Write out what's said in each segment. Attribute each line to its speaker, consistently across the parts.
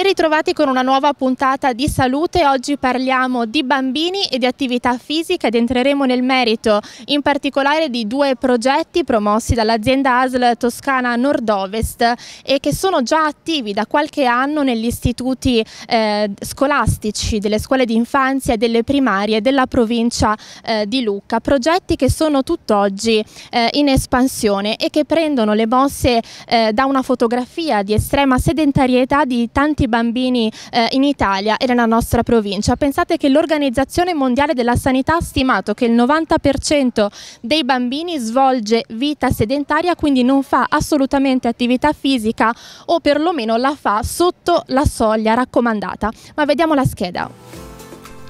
Speaker 1: Ben ritrovati con una nuova puntata di salute. Oggi parliamo di bambini e di attività fisica ed entreremo nel merito in particolare di due progetti promossi dall'azienda ASL Toscana Nord-Ovest e che sono già attivi da qualche anno negli istituti eh, scolastici delle scuole di infanzia e delle primarie della provincia eh, di Lucca. Progetti che sono tutt'oggi eh, in espansione e che prendono le mosse eh, da una fotografia di estrema sedentarietà di tanti bambini eh, in Italia e nella nostra provincia. Pensate che l'Organizzazione Mondiale della Sanità ha stimato che il 90% dei bambini svolge vita sedentaria, quindi non fa assolutamente attività fisica o perlomeno la fa sotto la soglia raccomandata. Ma vediamo la scheda.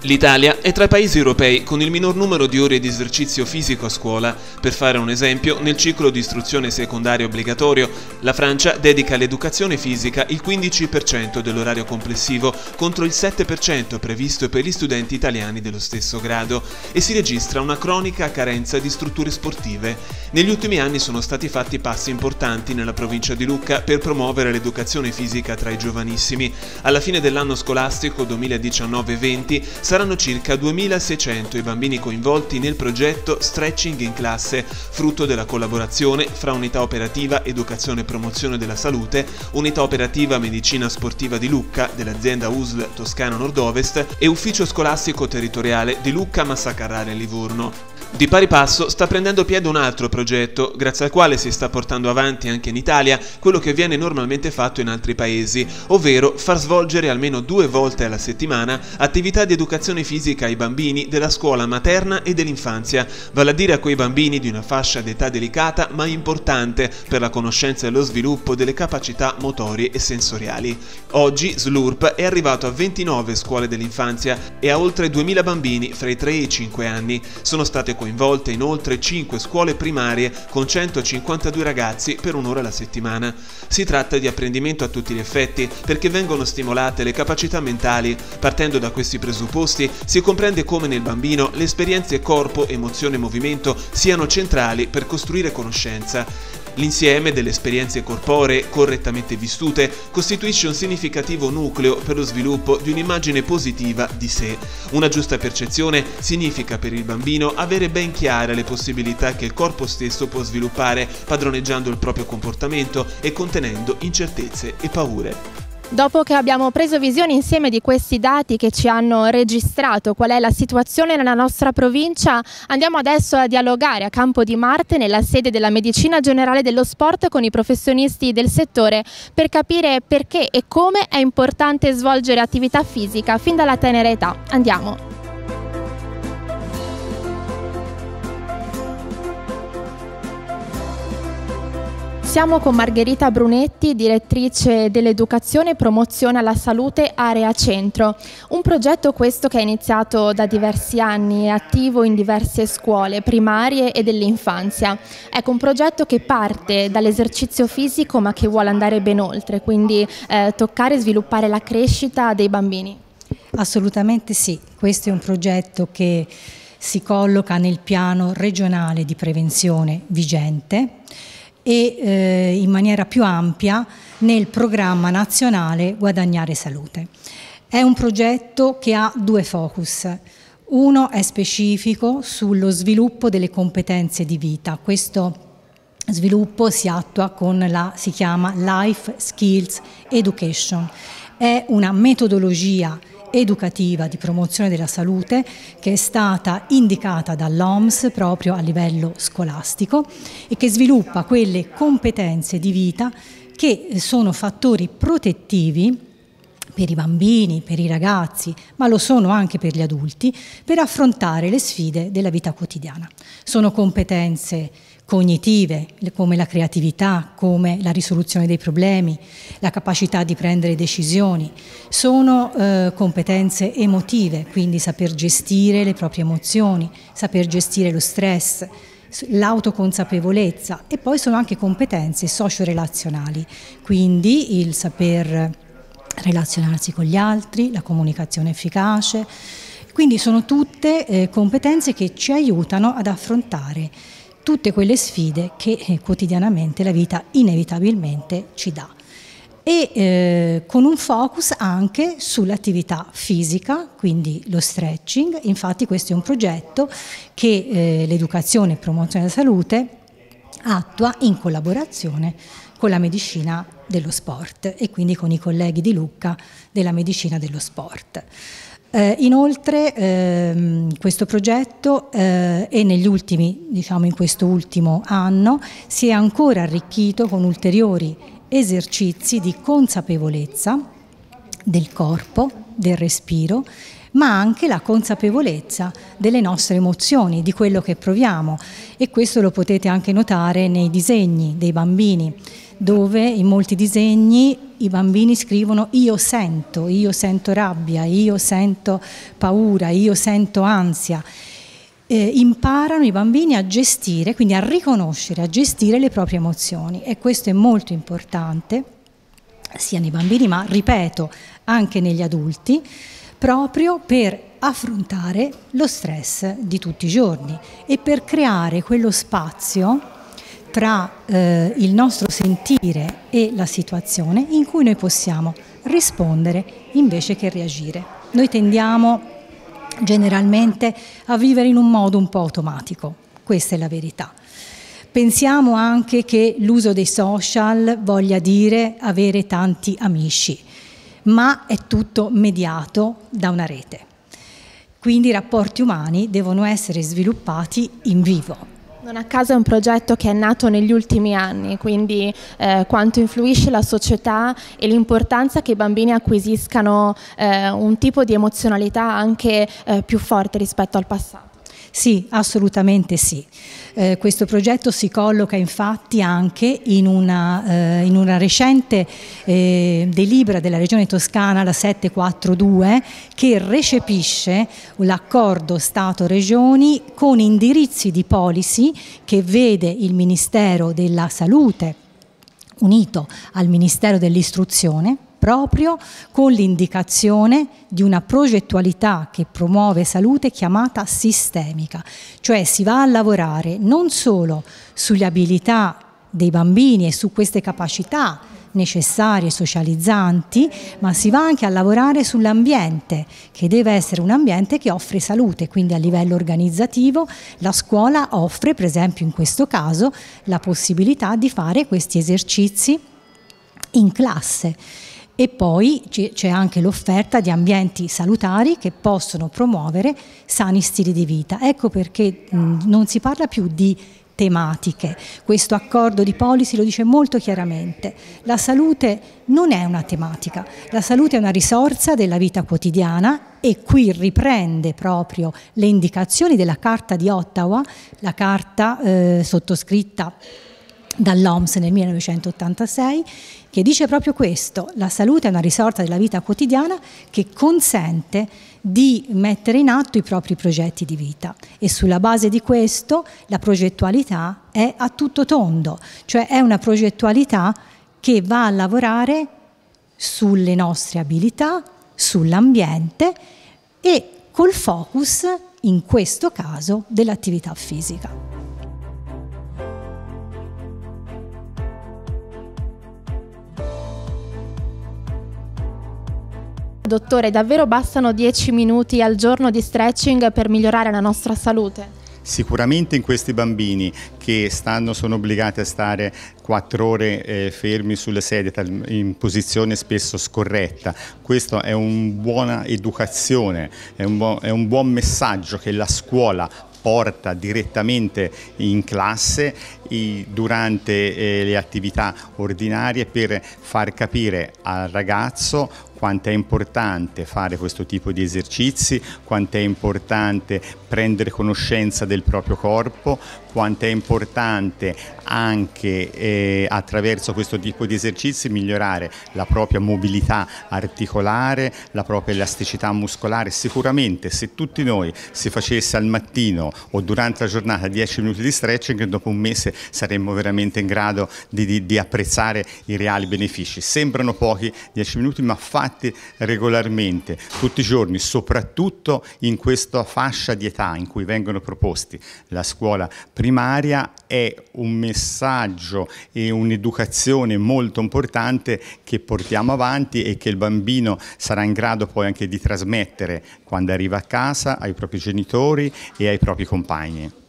Speaker 2: L'Italia è tra i paesi europei con il minor numero di ore di esercizio fisico a scuola. Per fare un esempio, nel ciclo di istruzione secondaria obbligatorio, la Francia dedica all'educazione fisica il 15% dell'orario complessivo contro il 7% previsto per gli studenti italiani dello stesso grado e si registra una cronica carenza di strutture sportive. Negli ultimi anni sono stati fatti passi importanti nella provincia di Lucca per promuovere l'educazione fisica tra i giovanissimi. Alla fine dell'anno scolastico 2019-20 Saranno circa 2600 i bambini coinvolti nel progetto Stretching in classe, frutto della collaborazione fra Unità Operativa Educazione e Promozione della Salute, Unità Operativa Medicina Sportiva di Lucca dell'azienda USL Toscano Nord-Ovest e Ufficio Scolastico Territoriale di Lucca Massa Carrara e Livorno. Di pari passo sta prendendo piede un altro progetto, grazie al quale si sta portando avanti anche in Italia quello che viene normalmente fatto in altri paesi, ovvero far svolgere almeno due volte alla settimana attività di educazione fisica ai bambini della scuola materna e dell'infanzia, vale a dire a quei bambini di una fascia d'età delicata ma importante per la conoscenza e lo sviluppo delle capacità motorie e sensoriali. Oggi SLURP è arrivato a 29 scuole dell'infanzia e a oltre 2000 bambini fra i 3 e i 5 anni. Sono state coinvolte in oltre 5 scuole primarie con 152 ragazzi per un'ora alla settimana. Si tratta di apprendimento a tutti gli effetti perché vengono stimolate le capacità mentali. Partendo da questi presupposti si comprende come nel bambino le esperienze corpo, emozione e movimento siano centrali per costruire conoscenza. L'insieme delle esperienze corporee correttamente vissute costituisce un significativo nucleo per lo sviluppo di un'immagine positiva di sé. Una giusta percezione significa per il bambino avere ben chiare le possibilità che il corpo stesso può sviluppare padroneggiando il proprio comportamento e contenendo incertezze e paure.
Speaker 1: Dopo che abbiamo preso visione insieme di questi dati che ci hanno registrato qual è la situazione nella nostra provincia, andiamo adesso a dialogare a Campo di Marte nella sede della Medicina Generale dello Sport con i professionisti del settore per capire perché e come è importante svolgere attività fisica fin dalla tenera età. Andiamo! Siamo con Margherita Brunetti, direttrice dell'educazione e promozione alla salute Area Centro, un progetto questo che è iniziato da diversi anni, attivo in diverse scuole primarie e dell'infanzia. Ecco, un progetto che parte dall'esercizio fisico ma che vuole andare ben oltre, quindi eh, toccare e sviluppare la crescita dei bambini.
Speaker 3: Assolutamente sì, questo è un progetto che si colloca nel piano regionale di prevenzione vigente e eh, in maniera più ampia nel programma nazionale Guadagnare Salute. È un progetto che ha due focus. Uno è specifico sullo sviluppo delle competenze di vita. Questo sviluppo si attua con la, si chiama Life Skills Education. È una metodologia educativa di promozione della salute che è stata indicata dall'OMS proprio a livello scolastico e che sviluppa quelle competenze di vita che sono fattori protettivi per i bambini, per i ragazzi, ma lo sono anche per gli adulti, per affrontare le sfide della vita quotidiana. Sono competenze cognitive come la creatività, come la risoluzione dei problemi, la capacità di prendere decisioni, sono eh, competenze emotive, quindi saper gestire le proprie emozioni, saper gestire lo stress, l'autoconsapevolezza e poi sono anche competenze socio-relazionali, quindi il saper relazionarsi con gli altri, la comunicazione efficace, quindi sono tutte eh, competenze che ci aiutano ad affrontare tutte quelle sfide che eh, quotidianamente la vita inevitabilmente ci dà. e eh, con un focus anche sull'attività fisica, quindi lo stretching. Infatti questo è un progetto che eh, l'educazione e promozione della salute attua in collaborazione con la medicina dello sport e quindi con i colleghi di Lucca della medicina dello sport. Eh, inoltre ehm, questo progetto eh, e negli ultimi, diciamo in questo ultimo anno, si è ancora arricchito con ulteriori esercizi di consapevolezza del corpo, del respiro, ma anche la consapevolezza delle nostre emozioni, di quello che proviamo. E questo lo potete anche notare nei disegni dei bambini dove in molti disegni i bambini scrivono io sento, io sento rabbia, io sento paura, io sento ansia. Eh, imparano i bambini a gestire, quindi a riconoscere, a gestire le proprie emozioni e questo è molto importante sia nei bambini ma ripeto anche negli adulti proprio per affrontare lo stress di tutti i giorni e per creare quello spazio tra eh, il nostro sentire e la situazione in cui noi possiamo rispondere invece che reagire. Noi tendiamo generalmente a vivere in un modo un po' automatico, questa è la verità. Pensiamo anche che l'uso dei social voglia dire avere tanti amici, ma è tutto mediato da una rete. Quindi i rapporti umani devono essere sviluppati in vivo,
Speaker 1: non a caso è un progetto che è nato negli ultimi anni, quindi eh, quanto influisce la società e l'importanza che i bambini acquisiscano eh, un tipo di emozionalità anche eh, più forte rispetto al passato.
Speaker 3: Sì, assolutamente sì. Eh, questo progetto si colloca infatti anche in una, eh, in una recente eh, delibera della Regione Toscana, la 742, che recepisce l'accordo Stato-Regioni con indirizzi di policy che vede il Ministero della Salute unito al Ministero dell'Istruzione proprio con l'indicazione di una progettualità che promuove salute chiamata sistemica, cioè si va a lavorare non solo sulle abilità dei bambini e su queste capacità necessarie socializzanti, ma si va anche a lavorare sull'ambiente, che deve essere un ambiente che offre salute, quindi a livello organizzativo la scuola offre, per esempio in questo caso, la possibilità di fare questi esercizi in classe e poi c'è anche l'offerta di ambienti salutari che possono promuovere sani stili di vita. Ecco perché non si parla più di tematiche. Questo accordo di policy lo dice molto chiaramente. La salute non è una tematica, la salute è una risorsa della vita quotidiana e qui riprende proprio le indicazioni della Carta di Ottawa, la carta eh, sottoscritta dall'OMS nel 1986 che dice proprio questo, la salute è una risorsa della vita quotidiana che consente di mettere in atto i propri progetti di vita e sulla base di questo la progettualità è a tutto tondo, cioè è una progettualità che va a lavorare sulle nostre abilità, sull'ambiente e col focus in questo caso dell'attività fisica.
Speaker 1: Dottore, davvero bastano 10 minuti al giorno di stretching per migliorare la nostra salute?
Speaker 4: Sicuramente in questi bambini che stanno, sono obbligati a stare quattro ore eh, fermi sulle sedie in posizione spesso scorretta, questa è una buona educazione, è un, buon, è un buon messaggio che la scuola porta direttamente in classe durante eh, le attività ordinarie per far capire al ragazzo quanto è importante fare questo tipo di esercizi, quanto è importante prendere conoscenza del proprio corpo, quanto è importante anche eh, attraverso questo tipo di esercizi migliorare la propria mobilità articolare, la propria elasticità muscolare. Sicuramente se tutti noi si facesse al mattino o durante la giornata 10 minuti di stretching, dopo un mese saremmo veramente in grado di, di, di apprezzare i reali benefici. Sembrano pochi 10 minuti, ma fatti fatti regolarmente, tutti i giorni, soprattutto in questa fascia di età in cui vengono proposti la scuola primaria, è un messaggio e un'educazione molto importante che portiamo avanti e che il bambino sarà in grado poi anche di trasmettere quando arriva a casa ai propri genitori e ai propri compagni.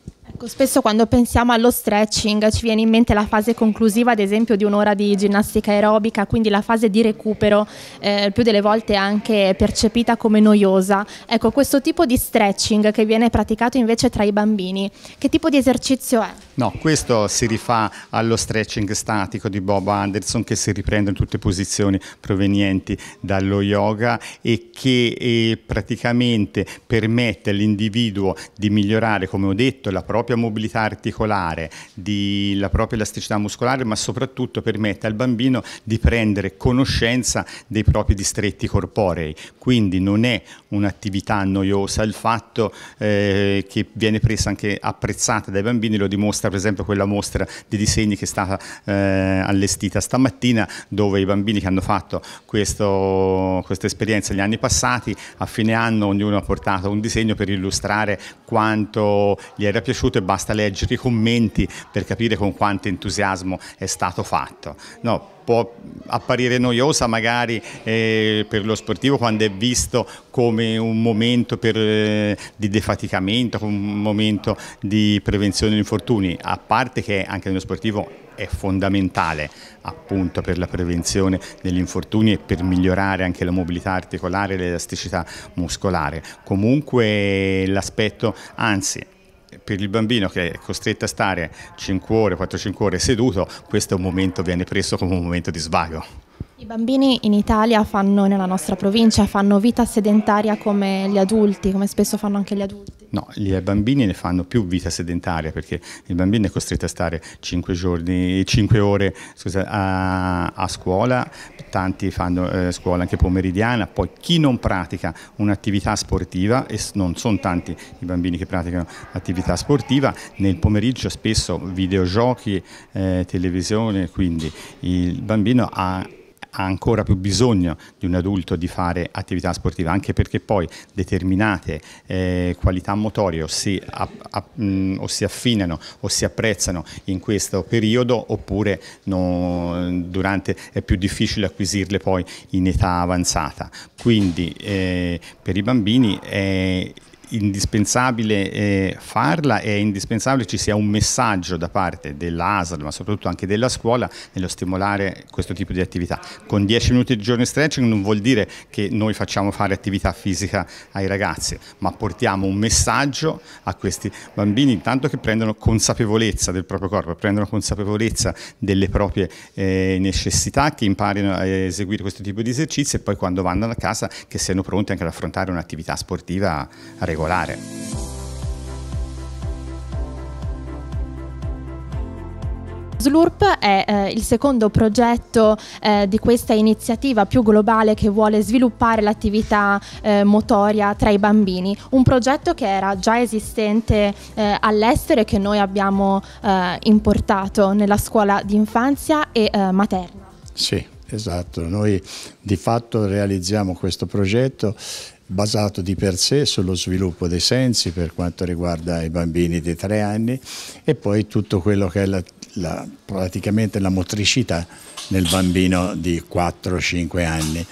Speaker 1: Ecco, spesso quando pensiamo allo stretching ci viene in mente la fase conclusiva, ad esempio, di un'ora di ginnastica aerobica, quindi la fase di recupero, eh, più delle volte anche percepita come noiosa. Ecco, questo tipo di stretching che viene praticato invece tra i bambini, che tipo di esercizio è?
Speaker 4: No, questo si rifà allo stretching statico di Bob Anderson che si riprende in tutte posizioni provenienti dallo yoga e che eh, praticamente permette all'individuo di migliorare, come ho detto, la propria propria mobilità articolare, di, la propria elasticità muscolare, ma soprattutto permette al bambino di prendere conoscenza dei propri distretti corporei. Quindi non è un'attività noiosa, il fatto eh, che viene presa anche apprezzata dai bambini lo dimostra per esempio quella mostra di disegni che è stata eh, allestita stamattina dove i bambini che hanno fatto questo, questa esperienza negli anni passati a fine anno ognuno ha portato un disegno per illustrare quanto gli era piaciuto piaciuto e basta leggere i commenti per capire con quanto entusiasmo è stato fatto. No, può apparire noiosa magari eh, per lo sportivo quando è visto come un momento per, eh, di defaticamento, un momento di prevenzione di infortuni, a parte che anche nello sportivo è fondamentale appunto per la prevenzione degli infortuni e per migliorare anche la mobilità articolare e l'elasticità muscolare. Comunque l'aspetto, anzi per il bambino che è costretto a stare 5 ore, 4-5 ore seduto, questo momento viene preso come un momento di svago.
Speaker 1: I bambini in Italia fanno, nella nostra provincia, fanno vita sedentaria come gli adulti, come spesso fanno anche gli adulti.
Speaker 4: No, i bambini ne fanno più vita sedentaria perché il bambino è costretto a stare 5, giorni, 5 ore scusa, a, a, scuola, tanti fanno eh, scuola anche pomeridiana, poi chi non pratica un'attività sportiva, e non sono tanti i bambini che praticano attività sportiva, nel pomeriggio spesso videogiochi, eh, televisione, quindi il bambino ha ha ancora più bisogno di un adulto di fare attività sportiva, anche perché poi determinate eh, qualità motorie o si, a, a, mh, o si, affinano o si apprezzano in questo periodo oppure no, durante, è più difficile acquisirle poi in età avanzata. Quindi eh, per i bambini è indispensabile eh, farla, è indispensabile ci sia un messaggio da parte dell'ASL, ma soprattutto anche della scuola, nello stimolare questo tipo di attività. Con 10 minuti di giorno di stretching non vuol dire che noi facciamo fare attività fisica ai ragazzi, ma portiamo un messaggio a questi bambini, intanto che prendono consapevolezza del proprio corpo, prendono consapevolezza delle proprie eh, necessità, che imparino a eseguire questo tipo di esercizi e poi quando vanno a casa che siano pronti anche ad affrontare un'attività sportiva regolare regolare.
Speaker 1: SLURP è eh, il secondo progetto eh, di questa iniziativa più globale che vuole sviluppare l'attività eh, motoria tra i bambini, un progetto che era già esistente eh, all'estero e che noi abbiamo eh, importato nella scuola di infanzia e eh, materna.
Speaker 5: Sì, esatto, noi di fatto realizziamo questo progetto basato di per sé sullo sviluppo dei sensi per quanto riguarda i bambini di tre anni e poi tutto quello che è la, la, praticamente la motricità nel bambino di 4-5 anni,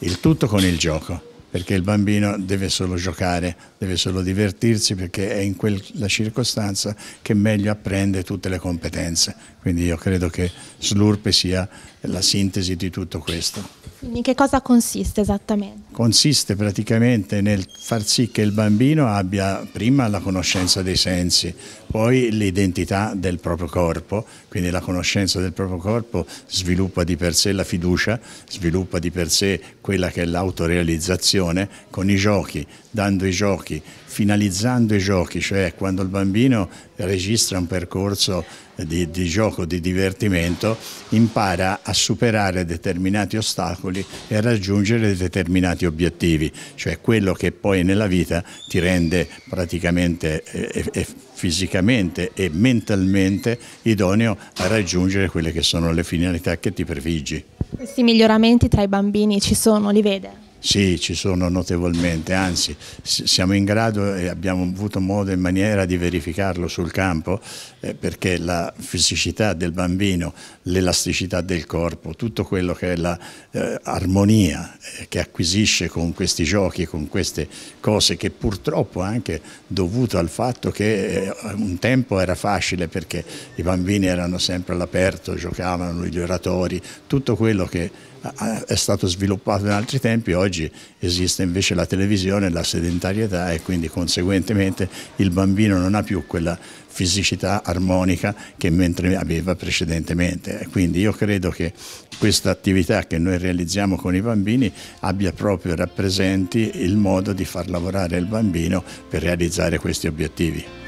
Speaker 5: il tutto con il gioco perché il bambino deve solo giocare, deve solo divertirsi perché è in quella circostanza che meglio apprende tutte le competenze. Quindi io credo che SLURP sia la sintesi di tutto questo.
Speaker 1: Quindi che cosa consiste esattamente?
Speaker 5: Consiste praticamente nel far sì che il bambino abbia prima la conoscenza dei sensi, poi l'identità del proprio corpo, quindi la conoscenza del proprio corpo sviluppa di per sé la fiducia, sviluppa di per sé quella che è l'autorealizzazione con i giochi, dando i giochi finalizzando i giochi, cioè quando il bambino registra un percorso di, di, gioco, di divertimento, impara a superare determinati ostacoli e a raggiungere determinati obiettivi, cioè quello che poi nella vita ti rende praticamente e, e fisicamente e mentalmente idoneo a raggiungere quelle che sono le finalità che ti prefiggi.
Speaker 1: Questi miglioramenti tra i bambini ci sono, li vede?
Speaker 5: Sì, ci sono notevolmente, anzi siamo in grado e abbiamo avuto modo e maniera di verificarlo sul campo eh, perché la fisicità del bambino, l'elasticità del corpo, tutto quello che è l'armonia la, eh, che acquisisce con questi giochi, con queste cose che purtroppo anche dovuto al fatto che eh, un tempo era facile perché i bambini erano sempre all'aperto, giocavano gli oratori, tutto quello che è stato sviluppato in altri tempi, oggi esiste invece la televisione, la sedentarietà e quindi conseguentemente il bambino non ha più quella fisicità armonica che mentre aveva precedentemente. Quindi io credo che questa attività che noi realizziamo con i bambini abbia proprio rappresenti il modo di far lavorare il bambino per realizzare questi obiettivi.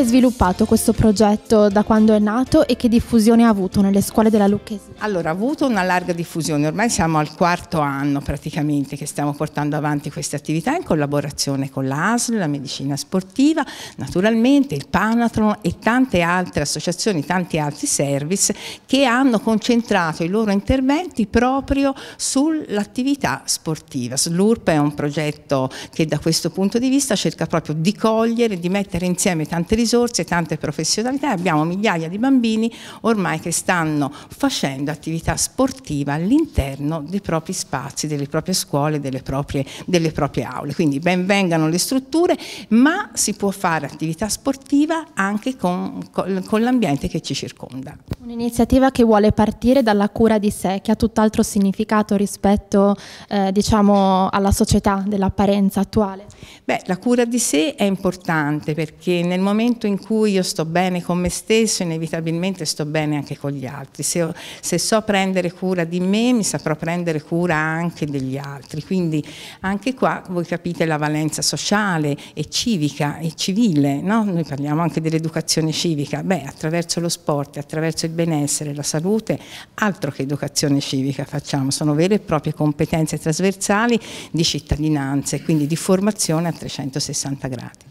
Speaker 1: È sviluppato questo progetto da quando è nato e che diffusione ha avuto nelle scuole della Lucchesi?
Speaker 6: Allora, ha avuto una larga diffusione, ormai siamo al quarto anno praticamente che stiamo portando avanti queste attività in collaborazione con l'ASL, la medicina sportiva, naturalmente il Panatron e tante altre associazioni, tanti altri service che hanno concentrato i loro interventi proprio sull'attività sportiva. L'URP è un progetto che da questo punto di vista cerca proprio di cogliere, di mettere insieme tante risorse, tante professionalità abbiamo migliaia di bambini ormai che stanno facendo attività sportiva all'interno dei propri spazi, delle proprie scuole, delle proprie, delle proprie aule. Quindi ben vengano le strutture, ma si può fare attività sportiva anche con, con, con l'ambiente che ci circonda.
Speaker 1: Un'iniziativa che vuole partire dalla cura di sé, che ha tutt'altro significato rispetto eh, diciamo, alla società dell'apparenza attuale.
Speaker 6: Beh, la cura di sé è importante perché nel momento in cui io sto bene con me stesso, inevitabilmente sto bene anche con gli altri. Se, se so prendere cura di me, mi saprò prendere cura anche degli altri. Quindi anche qua voi capite la valenza sociale e civica e civile, no? Noi parliamo anche dell'educazione civica. Beh, attraverso lo sport, attraverso il benessere, la salute, altro che educazione civica facciamo, sono vere e proprie competenze trasversali di cittadinanza e quindi di formazione a 360 gradi.